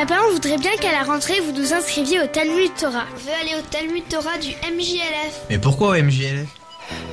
Papa, on voudrait bien qu'à la rentrée, vous nous inscriviez au Talmud Torah. On veut aller au Talmud Torah du MJLF. Mais pourquoi au MJLF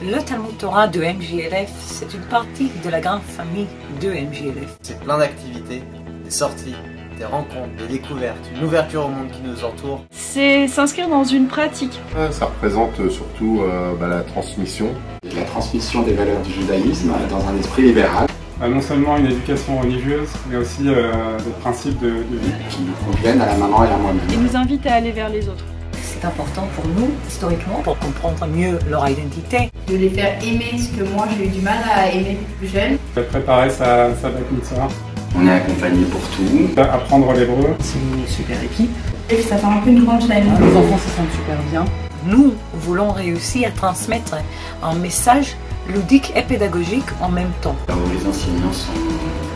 Le Talmud Torah de MJLF, c'est une partie de la grande famille de MJLF. C'est plein d'activités, des sorties, des rencontres, des découvertes, une ouverture au monde qui nous entoure. C'est s'inscrire dans une pratique. Ça représente surtout euh, bah, la transmission. La transmission des valeurs du judaïsme dans un esprit libéral. Euh, non seulement une éducation religieuse, mais aussi euh, des principes de, de vie. Qui nous conviennent à la maman et à moi-même. Et nous invite à aller vers les autres. C'est important pour nous, historiquement, pour comprendre mieux leur identité. De les faire aimer ce que moi j'ai eu du mal à aimer plus jeune. Préparer sa, sa mitzvah. On est accompagné pour tout. Apprendre l'hébreu. C'est une super équipe. Et ça fait un peu une grande famille. Les enfants se sentent super bien. Nous voulons réussir à transmettre un message ludique et pédagogique en même temps. Les enseignants sont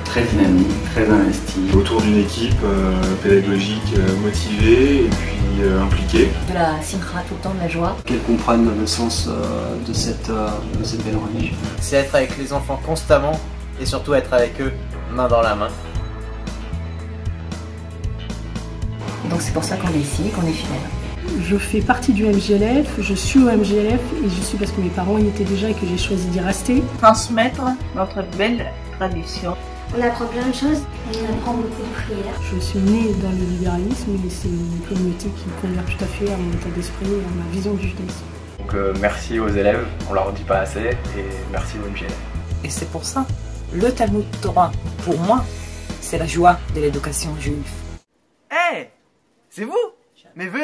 très dynamiques, très investis. Autour d'une équipe euh, pédagogique euh, motivée et puis euh, impliquée. De la simcha tout le temps, de la joie. Qu'elles comprennent le sens de, cette, de cette belle religion. C'est être avec les enfants constamment et surtout être avec eux main dans la main. Donc c'est pour ça qu'on est ici, qu'on est fidèles. Je fais partie du MGLF, je suis au MGLF et je suis parce que mes parents y étaient déjà et que j'ai choisi d'y rester. Transmettre notre belle tradition. On apprend plein de choses, on apprend beaucoup de prières. Je suis née dans le libéralisme et c'est une communauté qui convient tout à fait à mon état d'esprit et à ma vision du judaïsme. Donc euh, merci aux élèves, on leur dit pas assez, et merci au MGLF. Et c'est pour ça, le Talmud Torah, pour moi, c'est la joie de l'éducation juive. Hé hey C'est vous? Mais venez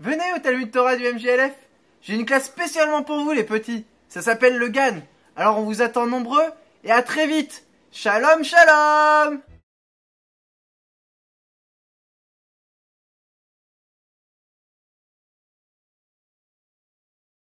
Venez au Talmud Torah du MJLF J'ai une classe spécialement pour vous les petits. Ça s'appelle le GAN Alors on vous attend nombreux et à très vite. Shalom shalom